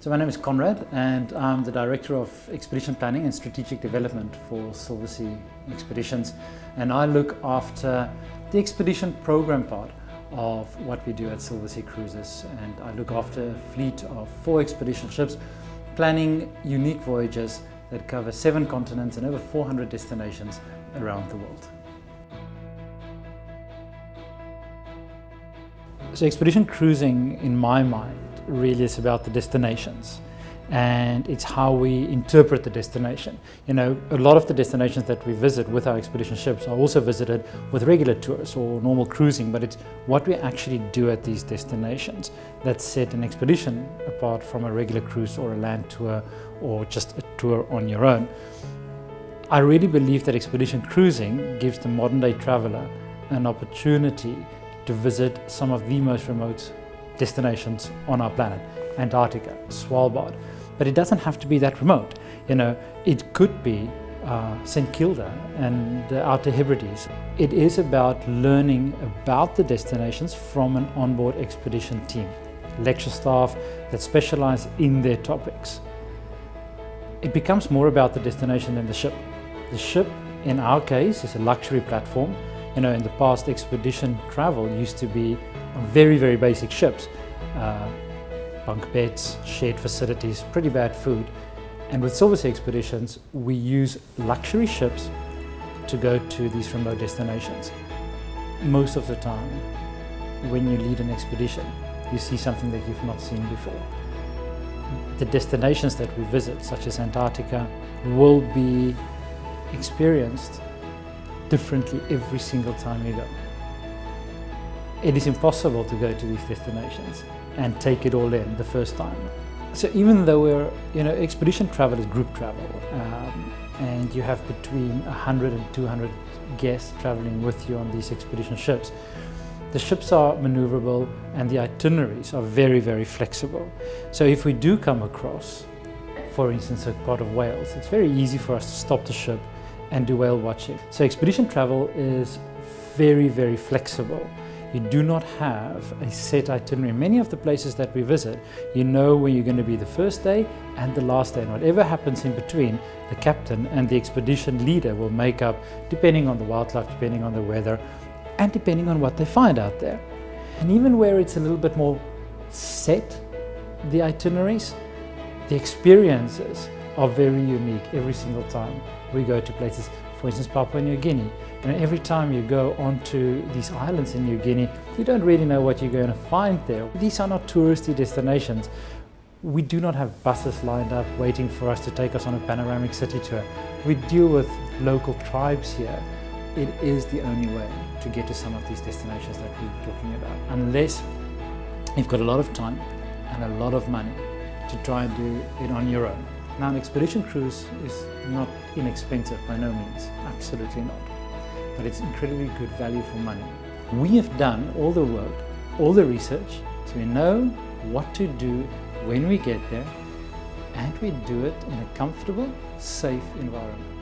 So my name is Conrad and I'm the Director of Expedition Planning and Strategic Development for Silversea Expeditions and I look after the expedition program part of what we do at Silversea Cruises and I look after a fleet of four expedition ships planning unique voyages that cover seven continents and over 400 destinations around the world. So expedition cruising in my mind really is about the destinations and it's how we interpret the destination. You know, a lot of the destinations that we visit with our expedition ships are also visited with regular tours or normal cruising, but it's what we actually do at these destinations that set an expedition apart from a regular cruise or a land tour or just a tour on your own. I really believe that expedition cruising gives the modern day traveler an opportunity to visit some of the most remote destinations on our planet, Antarctica, Svalbard. But it doesn't have to be that remote. You know, it could be uh, St. Kilda and the Outer Hebrides. It is about learning about the destinations from an onboard expedition team, lecture staff that specialize in their topics. It becomes more about the destination than the ship. The ship, in our case, is a luxury platform. You know, in the past, expedition travel used to be very, very basic ships. Uh, bunk beds, shared facilities, pretty bad food. And with Silversea Expeditions, we use luxury ships to go to these remote destinations. Most of the time, when you lead an expedition, you see something that you've not seen before. The destinations that we visit, such as Antarctica, will be experienced differently every single time you go. It is impossible to go to these destinations and take it all in the first time. So even though we're, you know, expedition travel is group travel, um, and you have between 100 and 200 guests traveling with you on these expedition ships, the ships are maneuverable and the itineraries are very, very flexible. So if we do come across, for instance, a part of whales, it's very easy for us to stop the ship and do whale watching. So expedition travel is very, very flexible. You do not have a set itinerary. Many of the places that we visit, you know where you're going to be the first day and the last day. And whatever happens in between, the captain and the expedition leader will make up depending on the wildlife, depending on the weather, and depending on what they find out there. And even where it's a little bit more set, the itineraries, the experiences are very unique every single time we go to places for instance Papua New Guinea. And every time you go onto these islands in New Guinea, you don't really know what you're going to find there. These are not touristy destinations. We do not have buses lined up waiting for us to take us on a panoramic city tour. We deal with local tribes here. It is the only way to get to some of these destinations that we're talking about. Unless you've got a lot of time and a lot of money to try and do it on your own. Now an expedition cruise is not inexpensive by no means, absolutely not. But it's incredibly good value for money. We have done all the work, all the research, so we know what to do when we get there and we do it in a comfortable, safe environment.